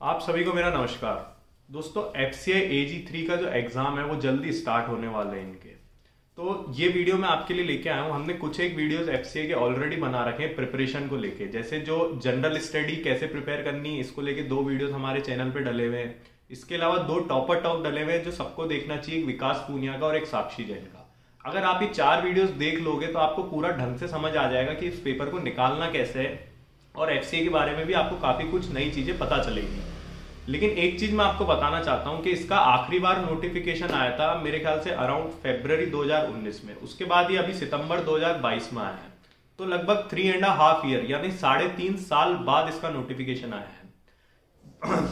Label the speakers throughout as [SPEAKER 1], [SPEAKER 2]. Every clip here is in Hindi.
[SPEAKER 1] आप सभी को मेरा नमस्कार। दोस्तों एफ़ सी आई थ्री का जो एग्ज़ाम है, वो जल्दी स्टार्ट होने वाले हैं इनके। तो ये वीडियो मैं आपके लिए लेके आया हूँ। हमने कुछ एक वीडियोस एफ़ सी के ऑलरेडी बना रखे हैं प्रिपरेशन को लेके। जैसे जो जनरल स्टडी कैसे प्रिपेयर करनी इसको लेके दो वीडियोस हमारे चैनल पे डले हुए हैं। इसके अलावा दो टॉपर टॉप डले हुए हैं, जो सबको देखना चाहिए विकास पूनिया का और एक साक्षी जैन का। अगर आप ये चार वीडियोस देख लोगे तो आपको पूरा ढंग से समझ आ जाएगा कि इस पेपर को निकालना कैसे है। और एफसी के बारे में भी आपको काफ़ी कुछ नई चीज़ें पता चलेगी। लेकिन एक चीज़ मैं आपको बताना चाहता हूँ कि इसका आखिरी बार नोटिफिकेशन आया था मेरे ख्याल से अराउंड फेब्रवरी 2019 में। उसके बाद ये अभी सितंबर 2022 में आया है। तो लगभग थ्री एंड हाफ़ ईयर यानी साढ़े तीन साल बाद इसका नोटिफिकेशन आया है।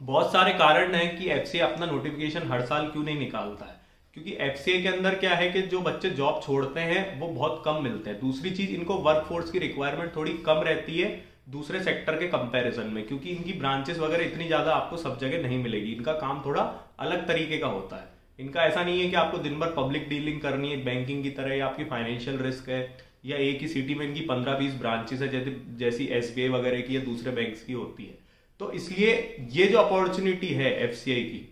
[SPEAKER 1] बहुत सारे कारण हैं कि FC अपना नोटिफिकेशन हर साल क्यों नहीं निकालता है। क्योंकि एफ़ के अंदर क्या है कि जो बच्चे जॉब छोड़ते हैं, वो बहुत कम मिलते हैं। दूसरी चीज़, इनको वर्कफोर्स की रिक्वायरमेंट थोड़ी कम रहती है दूसरे सेक्टर के कंपैरिजन में, क्योंकि इनकी ब्रांचेस वगैरह इतनी ज़्यादा आपको सब जगह नहीं मिलेगी। इनका काम थोड़ा अलग तरीके का होता है। इनका ऐसा नहीं है कि आपको दिन भर पब्लिक डीलिंग करनी है बैंकिंग की तरह, या आपकी फाइनेंशियल रिस्क है, या एक ही सिटी में इनकी पंद्रह बीस ब्रांचेस है, जैसे जैसी एसबीआई वगैरह की या दूसरे बैंक की होती है। तो इसलिए ये जो अपॉर्चुनिटी है एफसीआई की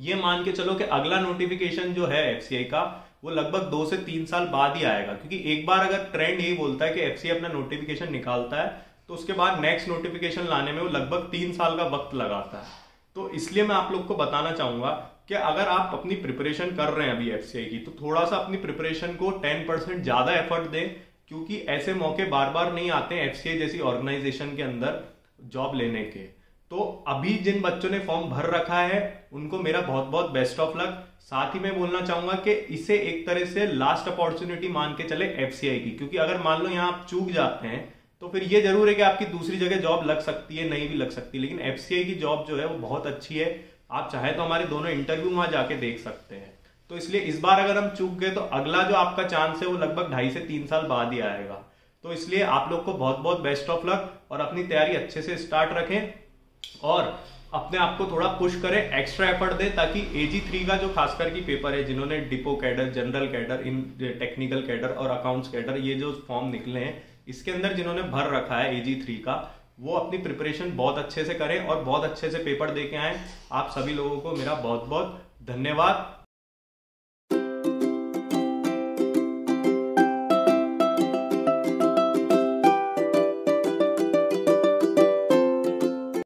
[SPEAKER 1] ये मान के चलो कि अगला नोटिफिकेशन जो है एफसीआई का, वो लगभग दो से तीन साल बाद ही आएगा। क्योंकि एक बार अगर ट्रेंड यही बोलता है कि एफसीए अपना नोटिफिकेशन निकालता है तो उसके बाद नेक्स्ट नोटिफिकेशन लाने में वो लगभग तीन साल का वक्त लगाता है। तो इसलिए मैं आप लोग को बताना चाहूँगा कि अगर आप अपनी प्रिपरेशन कर रहे हैं अभी एफसीआई की तो थोड़ा सा अपनी प्रिपरेशन को टेन परसेंट ज़्यादा एफर्ट दें, क्योंकि ऐसे मौके बार बार नहीं आते हैं एफ़ जैसी ऑर्गेनाइजेशन के अंदर जॉब लेने के। तो अभी जिन बच्चों ने फॉर्म भर रखा है, उनको मेरा बहुत बहुत बेस्ट ऑफ़ लक साथ ही मैं बोलना चाहूँगा कि इसे एक तरह से लास्ट अपॉर्चुनिटी मान के चले एफ़ की, क्योंकि अगर मान लो यहाँ आप चूक जाते हैं तो फिर ये ज़रूर है कि आपकी दूसरी जगह जॉब लग सकती है, नहीं भी लग सकती। लेकिन एफसीआई की जॉब जो है, वो बहुत अच्छी है। आप चाहे तो हमारे दोनों इंटरव्यू वहाँ जाके देख सकते हैं। तो इसलिए इस बार अगर हम चूक गए तो अगला जो आपका चांस है, वो लगभग ढाई से तीन साल बाद ही आएगा। तो इसलिए आप लोग को बहुत बहुत बेस्ट ऑफ़ लक और अपनी तैयारी अच्छे से स्टार्ट रखें। और अपने आप को थोड़ा पुश करें एक्स्ट्रा एफर्ट दें ताकि एजी थ्री का जो खासकर की पेपर है, जिन्होंने डिपो कैडर जनरल कैडर इन टेक्निकल कैडर और अकाउंट्स कैडर ये जो फॉर्म निकले हैं, इसके अंदर जिन्होंने भर रखा है एजी थ्री का, वो अपनी प्रिपरेशन बहुत अच्छे से करें और बहुत अच्छे से पेपर दे के आए। आप सभी लोगों को मेरा बहुत बहुत धन्यवाद।